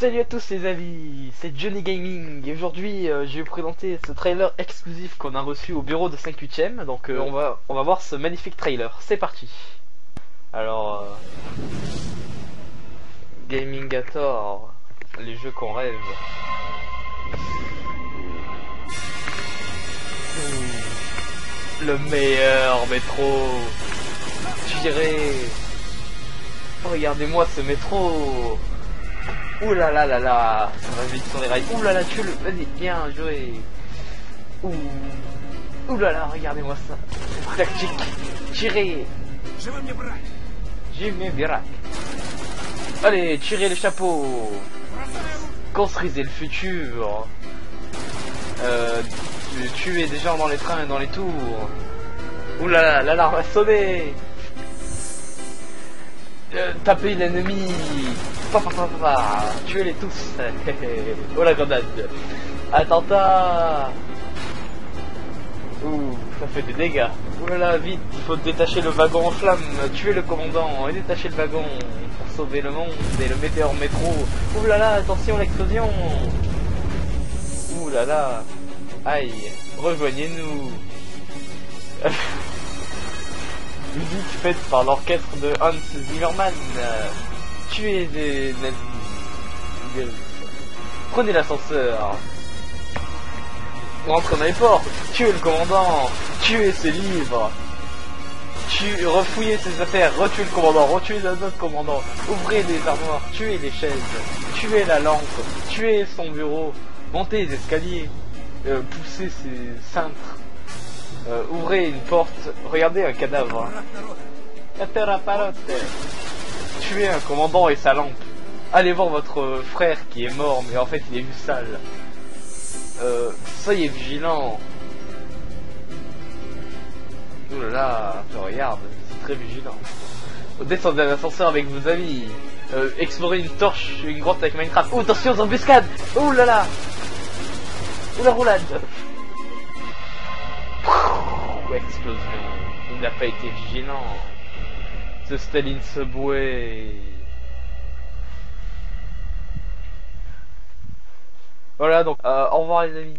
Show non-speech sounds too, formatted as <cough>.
Salut à tous les amis, c'est Johnny Gaming. Et aujourd'hui euh, je vais vous présenter ce trailer exclusif qu'on a reçu au bureau de 5 8 e donc euh, on, va, on va voir ce magnifique trailer, c'est parti. Alors... Euh... Gamingator, les jeux qu'on rêve. Le meilleur métro. Tiré Regardez-moi ce métro Ouh là là là là Ça va vite sur les rails. Ouh là là, tu le... Vas-y, bien joué. Ouh. Ouh là là, regardez-moi ça. Tactique. Tirez. J'ai mes birac. Allez, tirez les chapeaux. Construisez le futur. Euh, tuez des gens dans les trains et dans les tours. Ouh là là, l'alarme a sonné. Euh, tapez l'ennemi. Tuez-les tous. <laughs> Oh la grenade. Attentat Ouh, ça fait des dégâts. Ouh là là, vite, il faut détacher le wagon en flammes Tuer le commandant et détacher le wagon Pour sauver le monde et le météore métro. Ouh là là, attention l'explosion. Ouh là là. Aïe, rejoignez-nous <laughs> musique faite par l'orchestre de Hans Zimmermann. tuez des. Prenez l'ascenseur. Rentrez dans les portes. Tuez le commandant. Tuez ses livres. Tu, refouillez ses affaires, retuez le commandant, retuez notre commandant, ouvrez les armoires, tuez les chaises, tuez la lampe, tuez son bureau, montez les escaliers, euh, poussez ses cintres, euh, ouvrez une porte, regardez un cadavre. Tuez un commandant et sa lampe. Allez voir votre frère qui est mort, mais en fait il est vu sale. Euh, soyez vigilant. Oh là là, je regarde, c'est très vigilant. Descendez à l'ascenseur avec vos amis. Euh, explorez une torche, une grotte avec Minecraft. Oh attention aux embuscades Oh là là Oh la roulade explosion. Il n'a pas été vigilant. Ce Staline Subway. Voilà donc, euh, au revoir les amis.